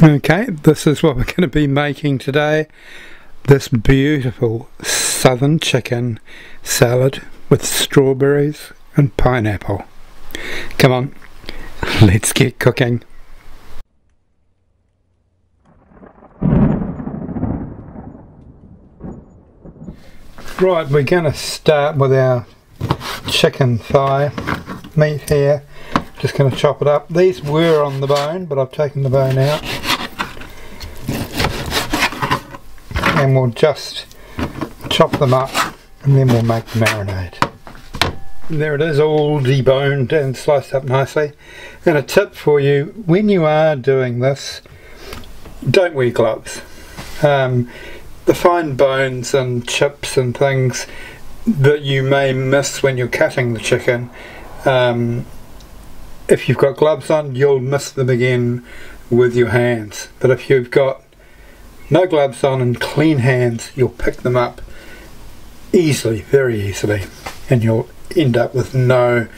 Okay, this is what we're going to be making today. This beautiful southern chicken salad with strawberries and pineapple. Come on, let's get cooking. Right, we're going to start with our chicken thigh meat here. Just going to chop it up. These were on the bone, but I've taken the bone out. And we'll just chop them up and then we'll make the marinade. And there it is all deboned and sliced up nicely. And a tip for you, when you are doing this, don't wear gloves. Um, the fine bones and chips and things that you may miss when you're cutting the chicken, um, if you've got gloves on, you'll miss them again with your hands. But if you've got no gloves on and clean hands, you'll pick them up easily, very easily, and you'll end up with no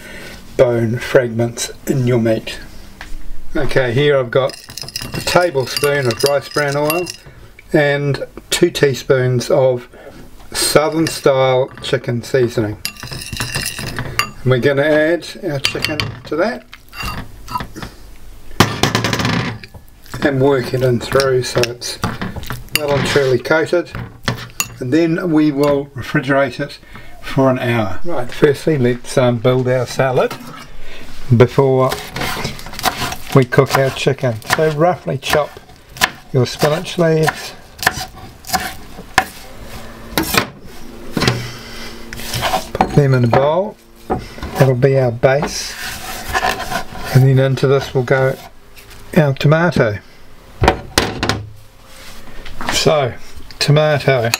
bone fragments in your meat. Okay, here I've got a tablespoon of rice bran oil and two teaspoons of southern style chicken seasoning. And we're going to add our chicken to that and work it in through so it's well and truly coated and then we will refrigerate it for an hour. Right, firstly let's um, build our salad before we cook our chicken. So roughly chop your spinach leaves put them in a bowl. That'll be our base. And then into this will go our tomato so, tomato.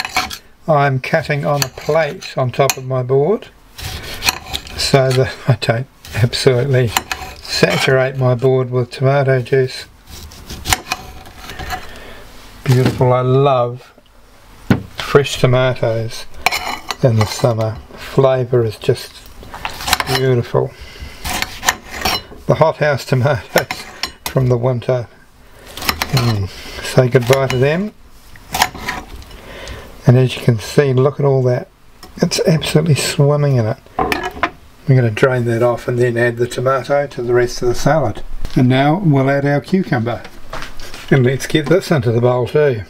I'm cutting on a plate on top of my board so that I don't absolutely saturate my board with tomato juice. Beautiful, I love fresh tomatoes in the summer. Flavour is just beautiful. The hothouse tomatoes from the winter. Mm. Say goodbye to them and as you can see look at all that. It's absolutely swimming in it. We're going to drain that off and then add the tomato to the rest of the salad. And now we'll add our cucumber. And let's get this into the bowl too.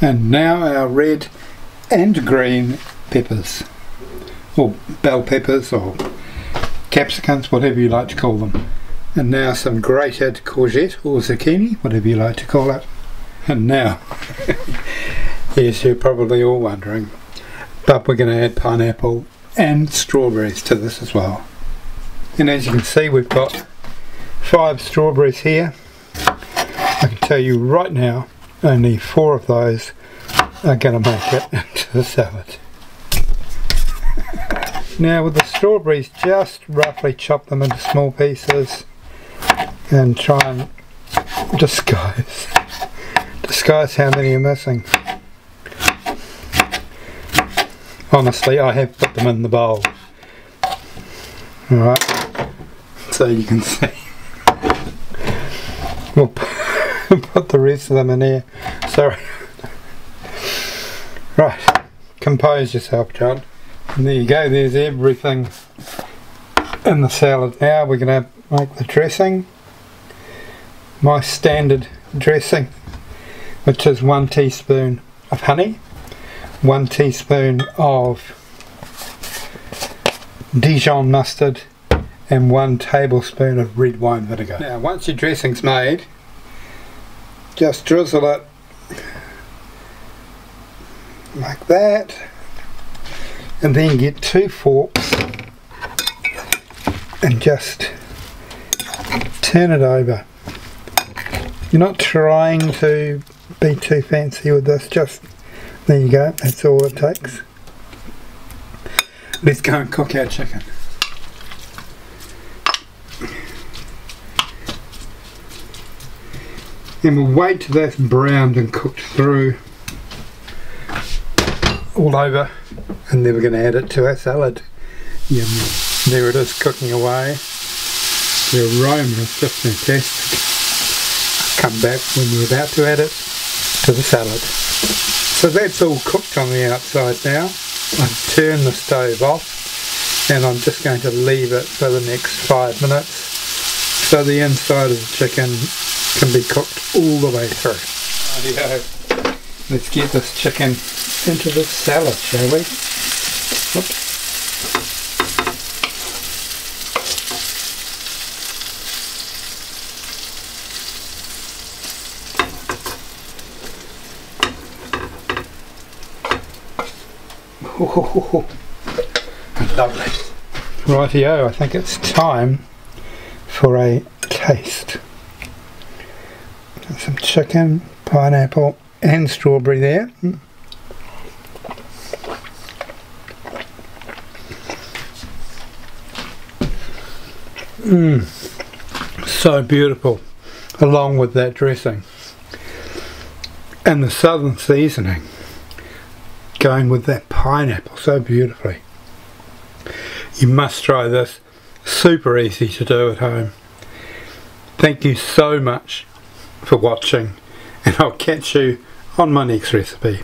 And now our red and green peppers. Or bell peppers or capsicums, whatever you like to call them. And now some grated courgette or zucchini, whatever you like to call it. And now, yes, you're probably all wondering, but we're going to add pineapple and strawberries to this as well. And as you can see, we've got five strawberries here. I can tell you right now, only four of those are going to make it into the salad. Now with the strawberries, just roughly chop them into small pieces and try and disguise disguise how many you're missing. Honestly, I have put them in the bowl. Alright, so you can see. We'll put the rest of them in here. Sorry. Right, compose yourself, John. And there you go, there's everything in the salad. Now we're going to make the dressing. My standard dressing, which is one teaspoon of honey, one teaspoon of Dijon mustard, and one tablespoon of red wine vinegar. Now once your dressing's made, just drizzle it like that and then get two forks and just turn it over. You're not trying to be too fancy with this, just there you go, that's all it takes. Let's go and cook our chicken. And we'll wait till that's browned and cooked through all over and then we're going to add it to our salad. Yum. There it is cooking away. The aroma is just fantastic. I'll come back when we're about to add it to the salad. So that's all cooked on the outside now. I've turned the stove off and I'm just going to leave it for the next five minutes so the inside of the chicken can be cooked all the way through. Rightio. Let's get this chicken into the salad, shall we? Oops. Lovely. Rightio, I think it's time for a taste. Some chicken, pineapple and strawberry there. Hmm. Mmm, so beautiful along with that dressing and the southern seasoning going with that pineapple so beautifully. You must try this. Super easy to do at home. Thank you so much for watching and I'll catch you on my next recipe.